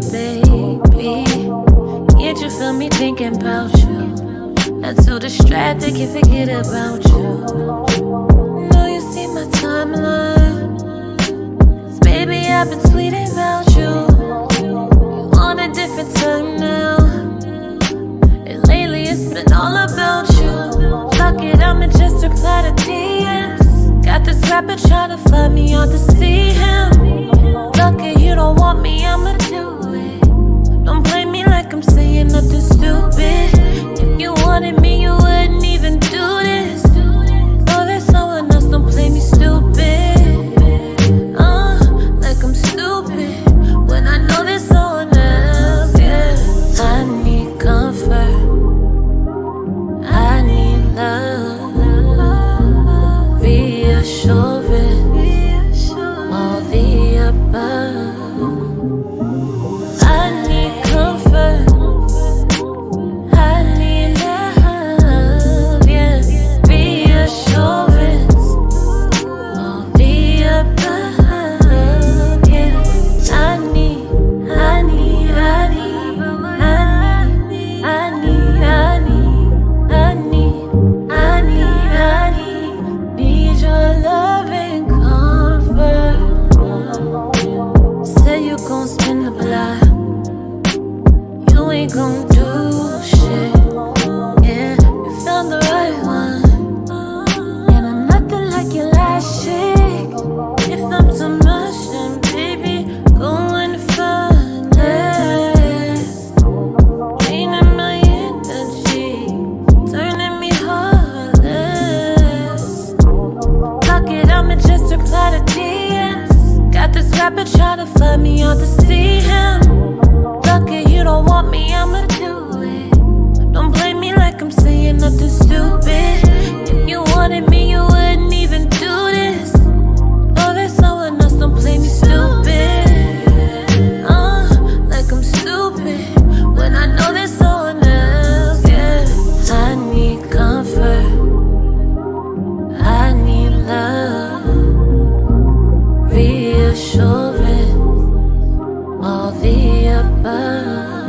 me, baby. Can't you feel me thinking about you? Not too distracted, can forget about you. Know you see my timeline. Baby, I've been tweeting about you. You on a different time now. And lately it's been all about you. Fuck it, I'ma just reply to DMs. Got this rapper trying to fly me out to see extra pot. Got this rapper trying to flood me off the sea. Lucky you don't want me, I'm above.